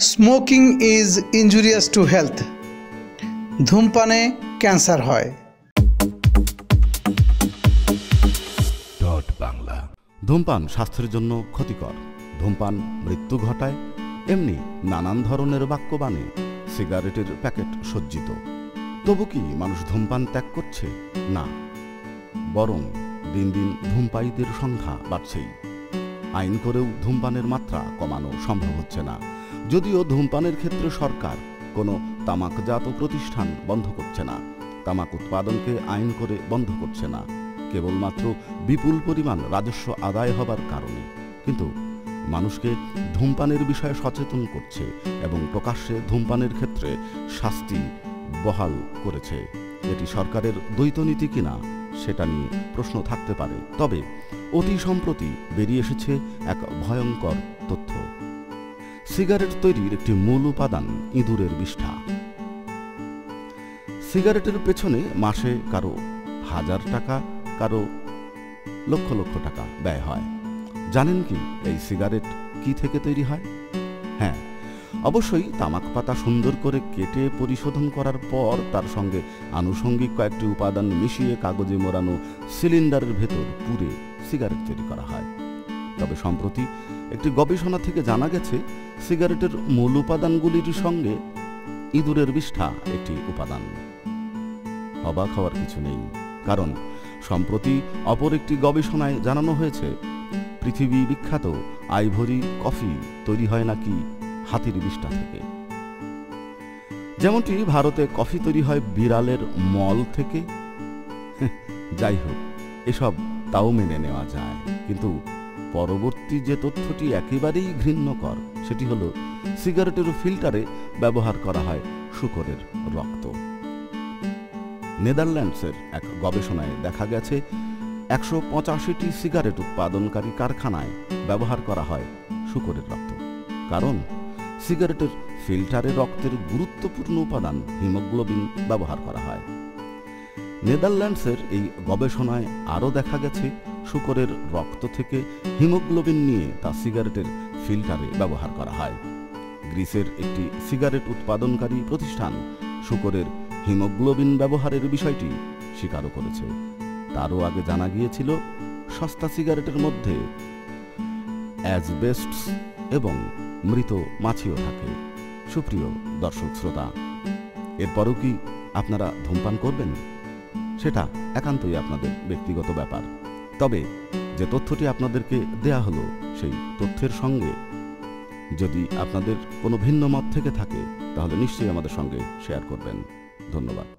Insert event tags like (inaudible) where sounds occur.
Smoking is injurious to health ধূমপানে cancer হয়। বাংলা। ধূমপান স্বাস্থ্যের জন্য ক্ষতিকর। ধূমপান মৃত্যু ঘটায়, এমনি নানান ধরনের বাক্যবাণে সিগারেটের প্যাকেট সজ্জিত। তবু কি মানুষ ধূমপান ত্যাগ করছে? না। বরং দিন দিন ধূমপায়ীদের সংখ্যা বাড়ছেই। আইন করেও ধূমপানের মাত্রা কমানো সম্ভব হচ্ছে না। যদিও ধূমপানের ক্ষেত্রে সরকার কোনো তামাকজাত প্রতিষ্ঠান বন্ধ করছে না, তামাক উৎপাদনকে আইন করে বন্ধ করছে না, কেবলমাত্র বিপুল পরিমাণ রাজস্ব আদায় হবার কারণে। কিন্তু মানুষকে ধূমপানের বিষয়ে সচেতন করছে এবং প্রকাশ্যে ধূমপানের ক্ষেত্রে শাস্তি বহাল করেছে। এটি সরকারের দ্বৈত নীতি কিনা, সেটা নিয়ে প্রশ্ন থাকতে পারে, তবে অতি সম্প্রতি বেরিয়ে এসেছে এক ভয়ঙ্কর তথ্য। সিগারেট তৈরির একটি মূল উপাদান ইঁদুরের বিষ্ঠা। সিগারেটের পেছনে মাসে কারও হাজার টাকা, কারও লক্ষ লক্ষ টাকা ব্যয় হয়। জানেন কি এই সিগারেট কি থেকে তৈরি হয়? হ্যাঁ অবশ্যই তামাক পাতা সুন্দর করে কেটে পরিশোধন করার পর তার সঙ্গে আনুষঙ্গিক কয়েকটি উপাদান মিশিয়ে কাগজে মোড়ানো সিলিন্ডারের ভেতর পুরে সিগারেট তৈরি করা হয়। তবে সম্প্রতি একটি গবেষণা থেকে জানা গেছে, সিগারেটের মূল উপাদানগুলির সঙ্গে ইঁদুরের বিষ্ঠা একটি উপাদান। অবাক হওয়ার কিছু নেই, কারণ সম্প্রতি অপর একটি গবেষণায় জানানো হয়েছে, পৃথিবী বিখ্যাত আইভরি কফি তৈরি হয় নাকি হাতির বিষ্ঠা থেকে। যেমনটি ভারতে কফি তৈরি হয় বিড়ালের মল থেকে। (laughs) যাই হোক, এসব তাও মেনে নেওয়া যায়, কিন্তু পরবর্তী যে তথ্যটি একেবারেই ঘৃণ্যকর, সেটি হলো সিগারেটের ফিল্টারে ব্যবহার করা হয় শুকরের রক্ত। নেদারল্যান্ডসের এক গবেষণায় দেখা গেছে, একশো পঁচাশিটি সিগারেট উৎপাদনকারী কারখানায় ব্যবহার করা হয় শুকরের রক্ত। কারণ, সিগারেটের ফিল্টারে রক্তের গুরুত্বপূর্ণ উপাদান হিমোগ্লোবিন ব্যবহার করা হয়। নেদারল্যান্ডসের এই গবেষণায় আরও দেখা গেছে শুকরের রক্ত থেকে হিমোগ্লোবিন নিয়ে তা সিগারেটের ফিল্টারে ব্যবহার করা হয়। গ্রিসের একটি সিগারেট উৎপাদনকারী প্রতিষ্ঠান শুকরের হিমোগ্লোবিন ব্যবহারের বিষয়টি স্বীকারও করেছে। তারও আগে জানা গিয়েছিল, সস্তা সিগারেটের মধ্যে অ্যাজবেস্টস এবং মৃত মাছিও থাকে। সুপ্রিয় দর্শক শ্রোতা, এরপরও কি আপনারা ধূমপান করবেন? সেটা একান্তই আপনাদের ব্যক্তিগত ব্যাপার। তবে যে তথ্যটি আপনাদেরকে দেয়া হলো সেই তথ্যের সঙ্গে যদি আপনাদের কোনো ভিন্ন মত থেকে থাকে, তাহলে নিশ্চয়ই আমাদের সঙ্গে শেয়ার করবেন। ধন্যবাদ।